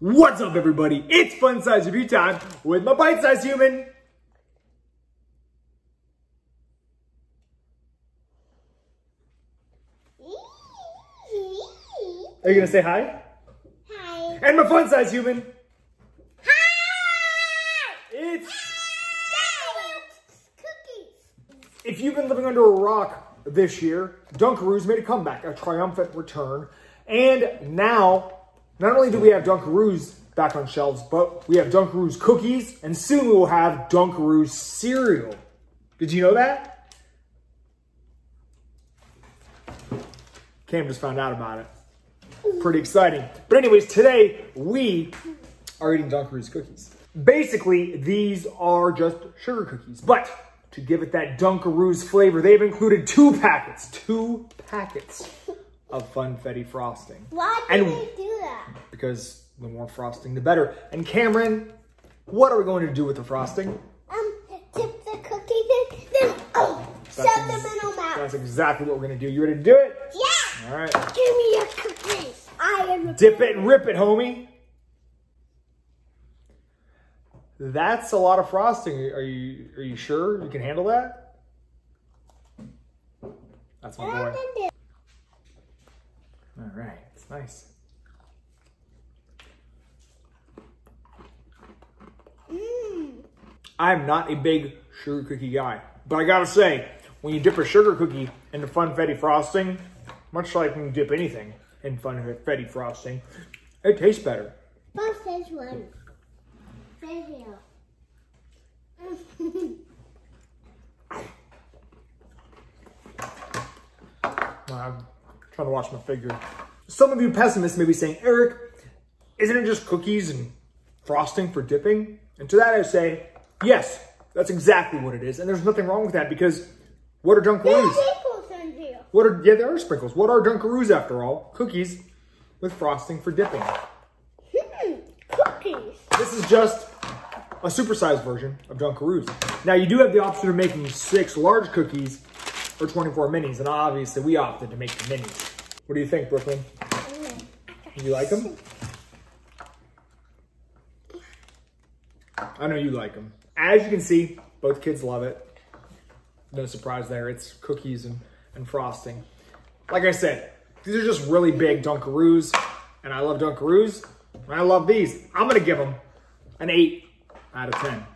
What's up, everybody? It's Fun Size Review time with my bite sized human. Are you gonna say hi? Hi. And my fun size human. Hi. It's Cookies. if you've been living under a rock this year, Dunkaroos made a comeback, a triumphant return, and now not only do we have Dunkaroos back on shelves, but we have Dunkaroos cookies, and soon we will have Dunkaroos cereal. Did you know that? Cam just found out about it. Pretty exciting. But anyways, today we are eating Dunkaroos cookies. Basically, these are just sugar cookies, but to give it that Dunkaroos flavor, they've included two packets, two packets of Funfetti frosting. Why did And- they do that? Because the more frosting, the better. And Cameron, what are we going to do with the frosting? Um, dip the cookie in, then oh, shove That's them in our mouth. That's exactly what we're going to do. You ready to do it? Yeah. All right. Give me your cookies. I am. Dip it and rip it, homie. That's a lot of frosting. Are you are you sure you can handle that? That's my boy. All right, it's nice. Mmm. I'm not a big sugar cookie guy, but I gotta say, when you dip a sugar cookie into funfetti frosting, much like when you dip anything in funfetti frosting, it tastes better. What's this one? Right here. I'm trying to watch my figure. Some of you pessimists may be saying, Eric, isn't it just cookies and frosting for dipping? And to that I say, yes, that's exactly what it is. And there's nothing wrong with that because what are Dunkaroos? pickles in here. What are, yeah, there are sprinkles. What are Dunkaroos after all? Cookies with frosting for dipping. Hmm. Cookies. This is just a supersized version of Dunkaroos. Now you do have the option of making six large cookies or 24 minis, and obviously we opted to make the minis. What do you think, Brooklyn? Mm. You like them? I know you like them. As you can see, both kids love it. No surprise there. It's cookies and, and frosting. Like I said, these are just really big Dunkaroos, and I love Dunkaroos, and I love these. I'm gonna give them an 8 out of 10.